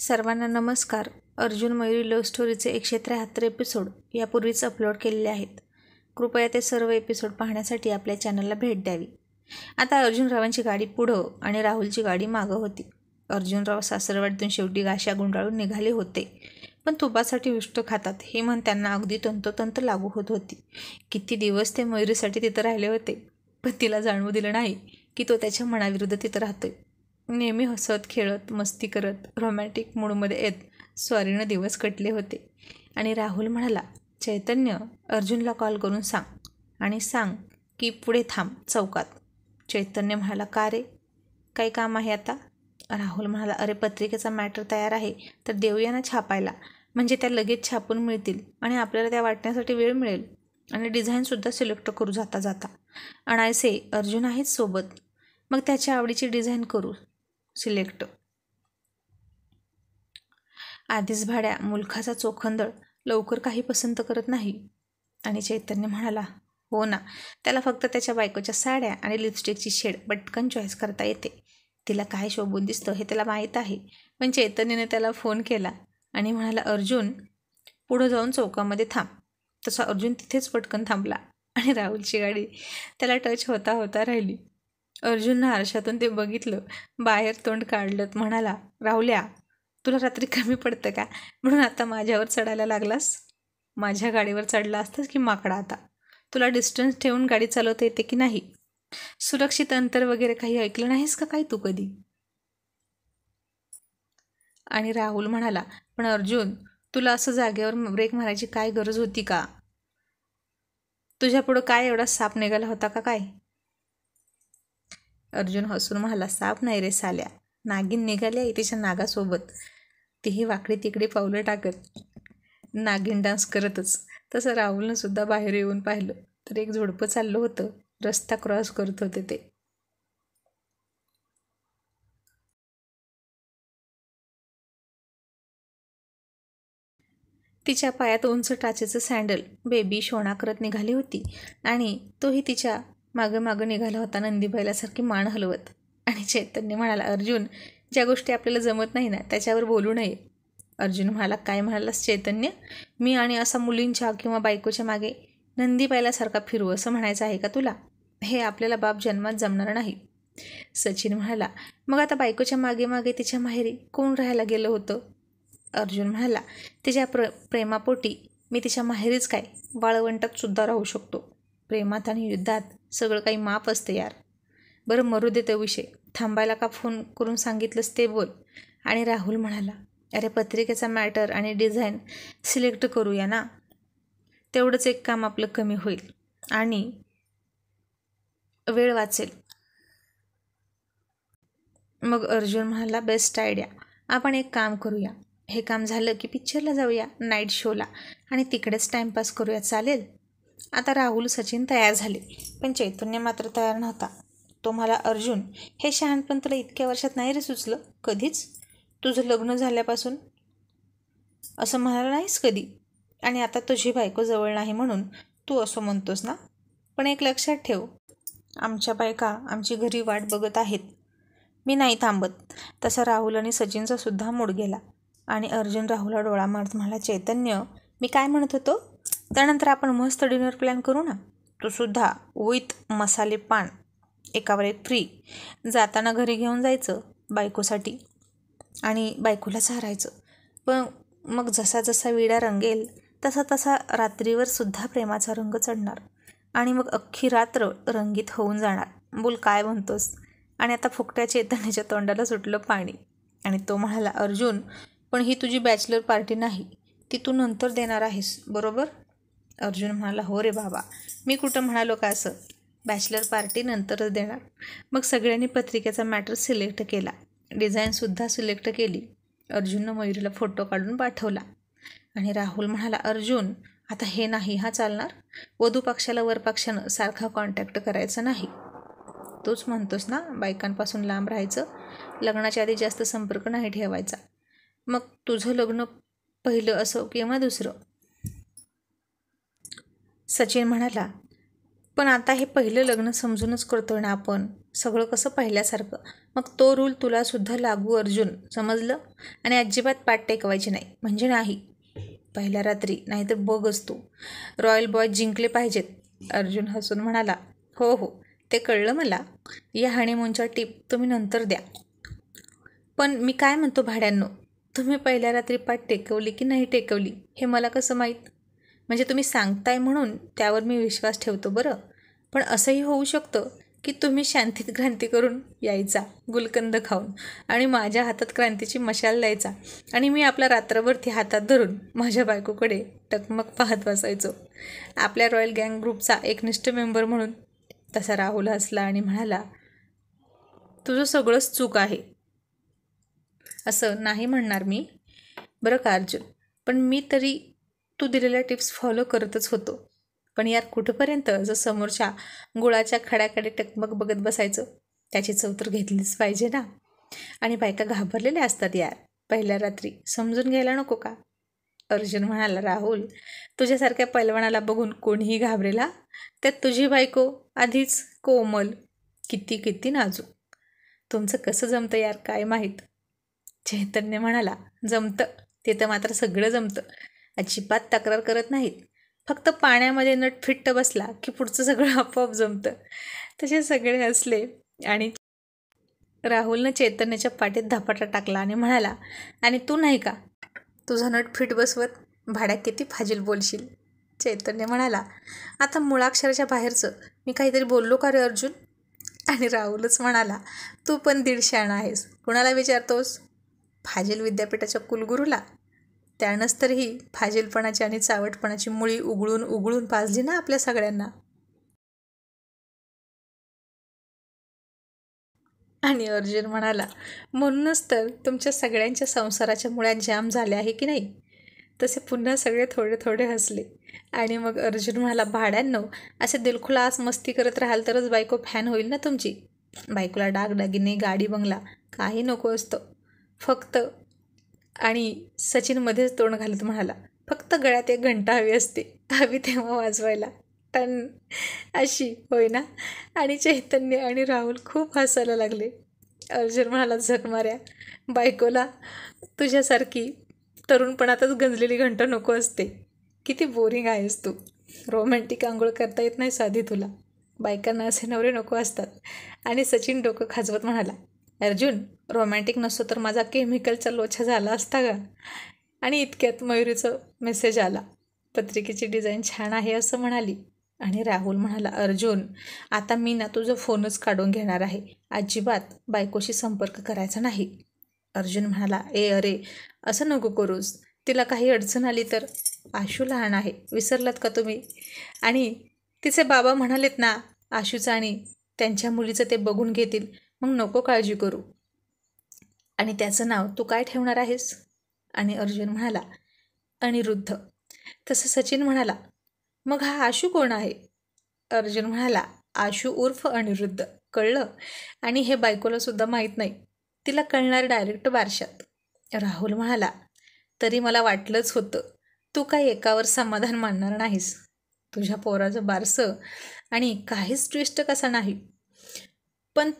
सर्वांना नमस्कार. अर्जुन मयुरी लव्ह स्टोरीचे एकशे त्र्याहत्तर एपिसोड यापूर्वीच अपलोड केलेले आहेत. कृपया ते सर्व एपिसोड पाहण्यासाठी आपल्या चॅनलला भेट द्यावी. आता अर्जुनरावांची गाडी पुढं आणि राहुलची गाडी मागं होती. अर्जुनराव सासरवाडीतून शेवटी गाशा गुंडाळून निघाले होते. पण तुपासाठी उष्ट खातात हे म्हण त्यांना अगदी तंतोतंत लागू होत होती. किती दिवस ते मयुरीसाठी तिथं राहिले होते? पण तिला जाणवू दिलं नाही की तो त्याच्या मनाविरुद्ध तिथं राहतोय. नेहमी हसत खेळत मस्ती करत रोमॅटिक मूडमध्ये येत स्वारीनं दिवस कटले होते. आणि राहुल म्हणाला चैतन्य अर्जुनला कॉल करून सांग. आणि सांग की पुढे थांब चौकात. चैतन्य म्हणाला का रे? काही काम आहे आता? राहुल म्हणाला अरे पत्रिकेचा मॅटर तयार आहे तर देऊया ना छापायला. म्हणजे त्या लगेच छापून मिळतील आणि आपल्याला त्या वाटण्यासाठी वेळ मिळेल. आणि डिझाईनसुद्धा सिलेक्ट करू जाता जाता. आणायचे अर्जुन आहेच सोबत. मग त्याच्या आवडीची डिझाईन करू. सिलेक्ट. आधीच भाड्या मुलखाचा चोखंदळ लवकर काही पसंत करत नाही. आणि चैतन्य म्हणाला हो ना त्याला फक्त त्याच्या बायकोच्या साड्या आणि लिपस्टिकची शेड पटकन चॉईस करता येते. तिला काय शोभून दिसतं हे त्याला माहीत आहे. पण चैतन्यने त्याला फोन केला आणि म्हणाला अर्जुन पुढं जाऊन चौकामध्ये थांब. तसा अर्जुन तिथेच पटकन थांबला आणि राहुलची गाडी त्याला टच होता होता राहिली. अर्जुननं आरशातून ते बघितलं. बाहेर तोंड काढलं म्हणाला राहुल्या तुला रात्री कमी पडतं का? म्हणून आता माझ्यावर चढायला लागलास? माझ्या गाडीवर चढला असतास की माकडा आता? तुला डिस्टन्स ठेवून गाडी चालवता येते की नाही? सुरक्षित अंतर वगैरे काही ऐकलं नाहीस का काय तू कधी? आणि राहुल म्हणाला पण अर्जुन तुला असं जागेवर ब्रेक मारायची काय गरज होती का? तुझ्यापुढं काय एवढा साप निघाला होता का काय? अर्जुन हसून म्हणाला साप नाही रे साल्या. नागिन निघाली तिच्या नागासोबत. तीही वाकडी तिकडे पावलं टाकत. नागिन डान्स करतच. तसं राहुलनं सुद्धा बाहेर येऊन पाहिलं. तर एक झोडपं चाललं होतं. रस्ता क्रॉस करत होते ते. तिच्या पायात उंच टाचेचं सँडल बेबी शोणा करत निघाली होती. आणि तोही तिच्या मागं मागं निघाला होता नंदी बैलासारखी मान हलवत. आणि चैतन्य म्हणाला अर्जुन ज्या गोष्टी आपल्याला जमत नाही ना त्याच्यावर बोलू नये. अर्जुन म्हणाला काय म्हणालास चैतन्य? मी आणि असा मुलींच्या किंवा बायकोच्या मागे नंदी बैलासारखा फिरू असं म्हणायचं आहे का तुला? हे आपल्याला बाप जन्मात जमणार नाही. सचिन म्हणाला मग आता बायकोच्या मागे मागे तिच्या माहेरी कोण राहायला गेलं होतं? अर्जुन म्हणाला तिच्या प्र प्रेमापोटी मी तिच्या माहेरीच काय वाळवंटात सुद्धा राहू शकतो. प्रेमात आणि युद्धात सगळं काही माप असतं यार. बरं मरू दे तो विषय. थांबायला का फोन करून सांगितलंस ते बोल. आणि राहुल म्हणाला अरे पत्रिकेचा मॅटर आणि डिझाईन सिलेक्ट करूया ना? तेवढंच एक काम आपलं कमी होईल. आणि वेळ वाचेल. मग अर्जुन म्हणाला बेस्ट आयडिया. आपण एक काम करूया. हे काम झालं की पिक्चरला जाऊया नाईट शोला आणि तिकडेच टाईमपास करूया. चालेल? आता राहुल सचिन तयार झाले पण चैतन्य मात्र तयार नव्हता. तो मला अर्जुन हे शहाणपण तुला इतक्या वर्षात नाही रे सुचलं? कधीच? तुझं लग्न झाल्यापासून? असं म्हणाला नाहीस कधी? आणि आता तुझी बायको जवळ नाही म्हणून तू असं म्हणतोस ना? पण एक लक्षात ठेव आमच्या बायका आमची घरी वाट बघत आहेत. मी नाही थांबत. तसा राहुल आणि सचिनचा सुद्धा मूड गेला. आणि अर्जुन राहुलला डोळा मारत म्हणाला चैतन्य मी काय म्हणत होतो? त्यानंतर आपण मस्त डिनर प्लॅन करू ना? तो सुद्धा विथ मसाले पान एकावर एक फ्री. जाताना घरी घेऊन जायचं बायकोसाठी आणि बायकोला चारायचं. पण मग जसा जसा विडा रंगेल तसा तसा रात्रीवर सुद्धा प्रेमाचा रंग चढणार आणि मग अख्खी रात्र रंगीत होऊन जाणार. बोल काय म्हणतोस? आणि आता फुकट्या चैतन्याच्या तोंडाला सुटलं पाणी. आणि तो म्हणाला अर्जुन पण ही तुझी बॅचलर पार्टी नाही. ती तू नंतर देणार आहेस बरोबर? अर्जुन म्हणाला हो रे बाबा मी कुठं म्हणालो का असं? बॅचलर पार्टी नंतरच देणार. मग सगळ्यांनी पत्रिकेचा मॅटर सिलेक्ट केला. डिझाईनसुद्धा सिलेक्ट केली. अर्जुननं मयुरीला फोटो काढून पाठवला. आणि राहुल म्हणाला अर्जुन आता हे नाही हा चालणार? वधू पक्षाला वर पक्षानं सारखा कॉन्टॅक्ट करायचा नाही. तोच म्हणतोस ना बायकांपासून लांब राहायचं? लग्नाच्या आधी जास्त संपर्क नाही ठेवायचा. मग तुझं लग्न पहिलं असो किंवा दुसरं सचिन म्हणाला पण आता हे पहिलं लग्न समजूनच करतो ना आपण. सगळं कसं पाहिल्यासारखं. मग तो रूल तुलासुद्धा लागू अर्जुन. समजलं? आणि अजिबात पाठ टेकवायची नाही. म्हणजे नाही. पहिल्या रात्री नाहीतर बघ असतो. रॉयल बॉय जिंकले पाहिजेत. अर्जुन हसून म्हणाला हो हो. ते कळलं मला. या हणीमूनच्या टीप तुम्ही नंतर द्या. पण मी काय म्हणतो भाड्यांनो? तुम्ही पहिल्या रात्री पाठ टेकवली की नाही टेकवली? हे मला कसं माहीत? म्हणजे तुम्ही सांगताय म्हणून त्यावर मी विश्वास ठेवतो बरं. पण असंही होऊ शकतं की तुम्ही शांतीत क्रांती करून यायचा गुलकंद खाऊन आणि माझ्या हातात क्रांतीची मशाल द्यायचा आणि मी आपला रात्रभर ती हातात धरून माझ्या बायकोकडे टकमक पाहत बसायचो. आपल्या रॉयल गँग ग्रुपचा एकनिष्ठ मेंबर म्हणून तसा राहुल हसला आणि म्हणाला तुझं सगळंच चूक आहे. असं नाही म्हणणार मी. बरं का अर्जुन पण मी तरी तू दिलेल्या टिप्स फॉलो करतच होतो. पण यार कुठंपर्यंत जर समोरच्या गुळाच्या खड्याकडे टकमक बघत बसायचं? त्याची चौतर घेतलीच पाहिजे ना. आणि बायका घाबरलेल्या असतात यार. पहिल्या रात्री समजून घ्यायला नको का? अर्जुन म्हणाला राहुल तुझ्यासारख्या पैलवानाला बघून कोणीही घाबरेला त्यात तुझी बायको आधीच कोमल. किती किती नाजूक. तुमचं कसं जमतं यार काय माहीत? चैतन्य म्हणाला जमतं. ते तर मात्र सगळं जमतं. अजिबात तक्रार करत नाहीत. फक्त पाण्यामध्ये नट फिट्ट बसला की पुढचं सगळं आपोआप जमतं. तसे सगळे असले आणि राहुलनं चैतन्याच्या पाठीत धपाटा टाकला आणि म्हणाला आणि तू नाही का? तुझा नट फिट बसवत भाड्या किती फाजील बोलशील? चैतन्य म्हणाला आता मुळाक्षराच्या बाहेरचं मी काहीतरी बोललो का रे अर्जुन? आणि राहुलच म्हणाला तू पण दीडशे आणा आहेस. कुणाला विचारतोस? फाजील विद्यापीठाच्या कुलगुरूला. त्यानंच तर ही फाजीलपणाची आणि चावटपणाची मुळी उघळून उघळून पाजली ना आपल्या सगळ्यांना. आणि अर्जुन म्हणाला म्हणूनच तर तुमच्या सगळ्यांच्या संसाराच्या मुळ्यात जाम झाल्या आहे की नाही? तसे पुन्हा सगळे थोडे थोडे हसले. आणि मग अर्जुन म्हणाला भाड्यांनो असे दिलखुलास मस्ती करत राहाल तरच बायको फॅन होईल ना तुमची? बायकोला डागडागिने गाडी बंगला काही नको असतं. फक्त आणि सचिनमध्येच तोंड घालत म्हणाला फक्त गळ्यात एक घंटा हवी असते हवी तेव्हा वाजवायला. टन अशी होय ना? आणि चैतन्य आणि राहुल खूप हसायला लागले. अर्जुन म्हणाला झक माऱ्या बायकोला तुझ्यासारखी तरुणपणातच गंजलेली घंटा नको असते. किती बोरिंग आहेस तू. रोमॅन्टिक आंघोळ करता येत नाही साधी तुला. बायकांना असे नवरे नको असतात. आणि सचिन डोकं खाजवत म्हणाला अर्जुन रोमॅन्टिक नसतो तर माझा केमिकलचा लोछा झाला असता का? आणि इतक्यात मयुरीचं मेसेज आला. पत्रिकेची डिझाईन छान आहे असं म्हणाली. आणि राहुल म्हणाला अर्जुन आता मी ना तुझं फोनच काढून घेणार आहे. अजिबात बायकोशी संपर्क करायचा नाही. अर्जुन म्हणाला ए अरे असं नको करूस. तिला काही अडचण आली तर आशू लहान आहे. विसरलात का तुम्ही? आणि तिचे बाबा म्हणालेत ना आशूचं आणि त्यांच्या मुलीचं ते बघून घेतील. मग नको काळजी करू. आणि त्याचं नाव तू काय ठेवणार आहेस? आणि अर्जुन म्हणाला अनिरुद्ध. तसं सचिन म्हणाला मग हा आशू कोण आहे? अर्जुन म्हणाला आशू उर्फ अनिरुद्ध. कळलं? आणि हे बायकोला सुद्धा माहीत नाही. तिला कळणार डायरेक्ट बारशात. राहुल म्हणाला तरी मला वाटलंच होतं तू काय एकावर समाधान मानणार नाहीस. तुझ्या पोराचं बारसं आणि काहीच ट्विस्ट कसा नाही. पण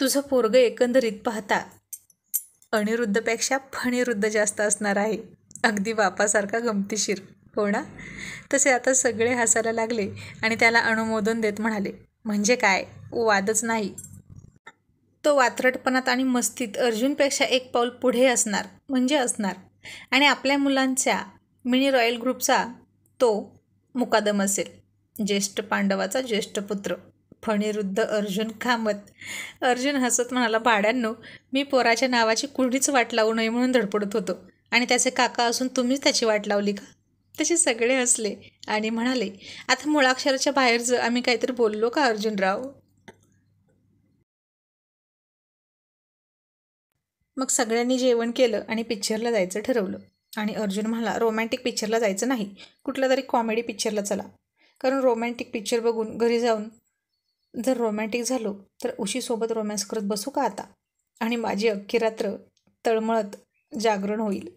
तुझं पोरगं एकंदरीत पाहता अनिरुद्धपेक्षा फणिरुद्ध जास्त असणार आहे. अगदी बापासारखा गमतीशीर हो ना? तसे आता सगळे हसायला लागले आणि त्याला अनुमोदन देत म्हणाले म्हणजे काय? वादच नाही. तो वात्रटपणात आणि मस्तीत अर्जुनपेक्षा एक पाऊल पुढे असणार म्हणजे असणार. आणि आपल्या मुलांच्या मिनी रॉयल ग्रुपचा तो मुकादम असेल ज्येष्ठ पांडवाचा ज्येष्ठ पुत्र. फणीरुद्ध अर्जुन कामत अर्जुन हसत म्हणाला भाड्यांनो मी पोराच्या नावाची कुणीच वाट लावू नये म्हणून धडपडत होतो. आणि त्याचे काका असून तुम्हीच त्याची वाट लावली का? तसे सगळे हसले आणि म्हणाले आता मुळाक्षराच्या बाहेरचं आम्ही काहीतरी बोललो का अर्जुनराव? मग सगळ्यांनी जेवण केलं आणि पिक्चरला जायचं ठरवलं. आणि अर्जुन म्हणाला रोमॅन्टिक पिक्चरला जायचं नाही. कुठला तरी कॉमेडी पिक्चरला चला. कारण रोमॅन्टिक पिक्चर बघून घरी जाऊन जर रोमॅन्टिक झालो तर उशीसोबत रोमॅन्स करत बसू का आता? आणि माझी अख्खी रात्र तळमळत जागरण होईल.